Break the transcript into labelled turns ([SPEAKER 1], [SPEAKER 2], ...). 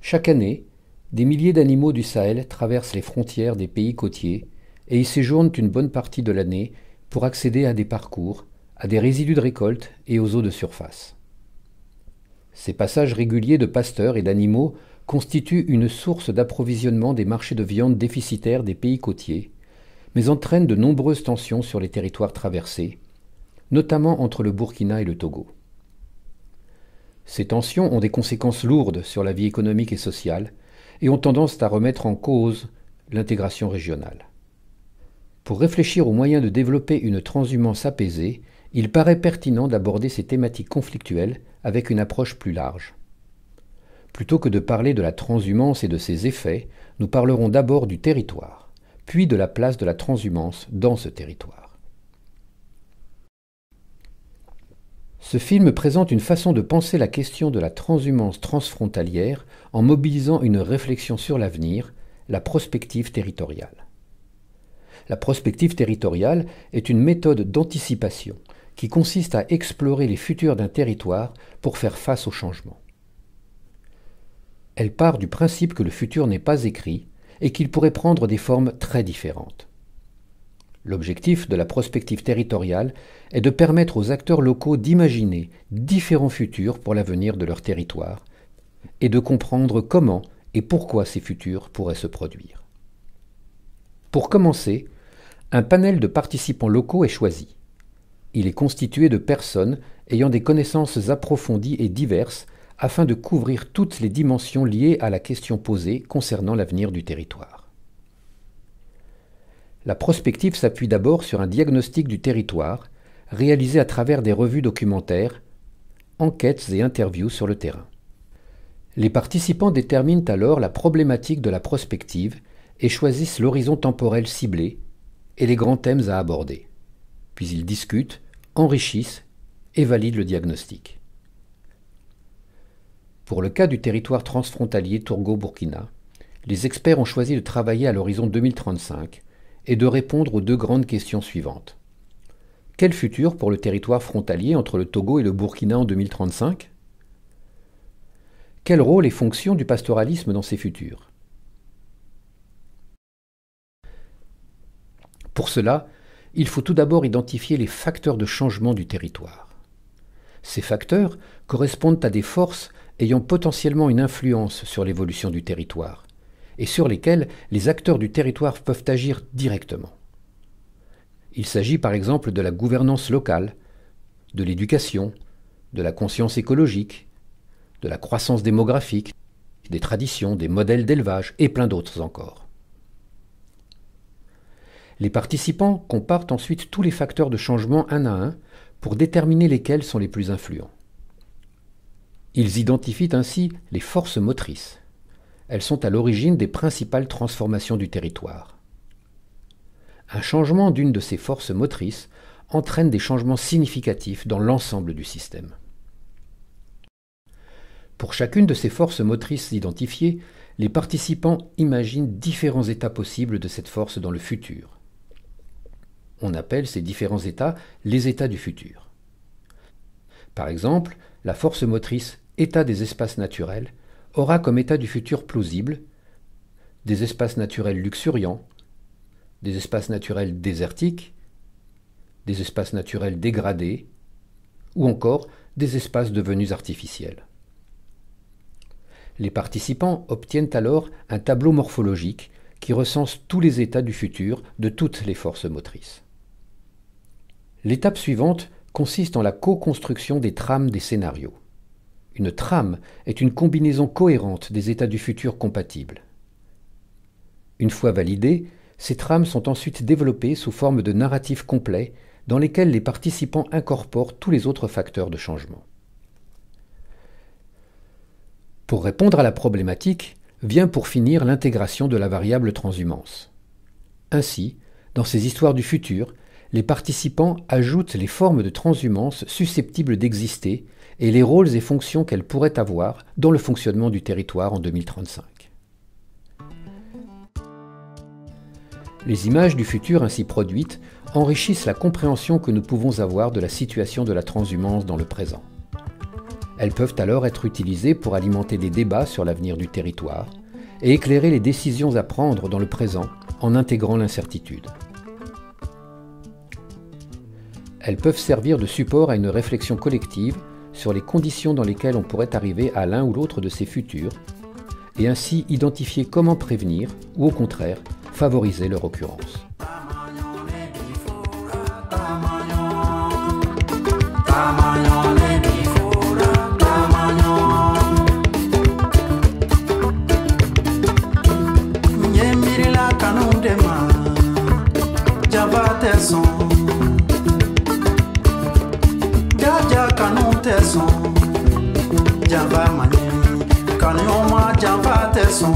[SPEAKER 1] Chaque année, des milliers d'animaux du Sahel traversent les frontières des pays côtiers et y séjournent une bonne partie de l'année pour accéder à des parcours, à des résidus de récolte et aux eaux de surface. Ces passages réguliers de pasteurs et d'animaux constituent une source d'approvisionnement des marchés de viande déficitaires des pays côtiers, mais entraînent de nombreuses tensions sur les territoires traversés, notamment entre le Burkina et le Togo. Ces tensions ont des conséquences lourdes sur la vie économique et sociale et ont tendance à remettre en cause l'intégration régionale. Pour réfléchir aux moyens de développer une transhumance apaisée, il paraît pertinent d'aborder ces thématiques conflictuelles avec une approche plus large. Plutôt que de parler de la transhumance et de ses effets, nous parlerons d'abord du territoire, puis de la place de la transhumance dans ce territoire. Ce film présente une façon de penser la question de la transhumance transfrontalière en mobilisant une réflexion sur l'avenir, la prospective territoriale. La prospective territoriale est une méthode d'anticipation qui consiste à explorer les futurs d'un territoire pour faire face au changement. Elle part du principe que le futur n'est pas écrit et qu'il pourrait prendre des formes très différentes. L'objectif de la prospective territoriale est de permettre aux acteurs locaux d'imaginer différents futurs pour l'avenir de leur territoire et de comprendre comment et pourquoi ces futurs pourraient se produire. Pour commencer, un panel de participants locaux est choisi. Il est constitué de personnes ayant des connaissances approfondies et diverses afin de couvrir toutes les dimensions liées à la question posée concernant l'avenir du territoire. La prospective s'appuie d'abord sur un diagnostic du territoire réalisé à travers des revues documentaires, enquêtes et interviews sur le terrain. Les participants déterminent alors la problématique de la prospective et choisissent l'horizon temporel ciblé et les grands thèmes à aborder. Puis ils discutent, enrichissent et valident le diagnostic. Pour le cas du territoire transfrontalier Tourgo-Burkina, les experts ont choisi de travailler à l'horizon 2035 et de répondre aux deux grandes questions suivantes. Quel futur pour le territoire frontalier entre le Togo et le Burkina en 2035 Quel rôle et fonction du pastoralisme dans ces futurs? Pour cela, il faut tout d'abord identifier les facteurs de changement du territoire. Ces facteurs correspondent à des forces ayant potentiellement une influence sur l'évolution du territoire, et sur lesquelles les acteurs du territoire peuvent agir directement. Il s'agit par exemple de la gouvernance locale, de l'éducation, de la conscience écologique, de la croissance démographique, des traditions, des modèles d'élevage et plein d'autres encore. Les participants comparent ensuite tous les facteurs de changement un à un pour déterminer lesquels sont les plus influents. Ils identifient ainsi les forces motrices. Elles sont à l'origine des principales transformations du territoire. Un changement d'une de ces forces motrices entraîne des changements significatifs dans l'ensemble du système. Pour chacune de ces forces motrices identifiées, les participants imaginent différents états possibles de cette force dans le futur. On appelle ces différents états les états du futur. Par exemple, la force motrice état des espaces naturels aura comme état du futur plausible des espaces naturels luxuriants, des espaces naturels désertiques, des espaces naturels dégradés, ou encore des espaces devenus artificiels. Les participants obtiennent alors un tableau morphologique qui recense tous les états du futur de toutes les forces motrices. L'étape suivante consiste en la co-construction des trames des scénarios. Une trame est une combinaison cohérente des états du futur compatibles. Une fois validées, ces trames sont ensuite développées sous forme de narratifs complets dans lesquels les participants incorporent tous les autres facteurs de changement. Pour répondre à la problématique, vient pour finir l'intégration de la variable transhumance. Ainsi, dans ces histoires du futur, les participants ajoutent les formes de transhumance susceptibles d'exister et les rôles et fonctions qu'elles pourraient avoir dans le fonctionnement du territoire en 2035. Les images du futur ainsi produites enrichissent la compréhension que nous pouvons avoir de la situation de la transhumance dans le présent. Elles peuvent alors être utilisées pour alimenter des débats sur l'avenir du territoire et éclairer les décisions à prendre dans le présent en intégrant l'incertitude. Elles peuvent servir de support à une réflexion collective sur les conditions dans lesquelles on pourrait arriver à l'un ou l'autre de ces futurs, et ainsi identifier comment prévenir, ou au contraire, favoriser leur occurrence.
[SPEAKER 2] tẹ̀sán jàǹbá màní kàní ọmọ jàǹbá tẹ̀sán.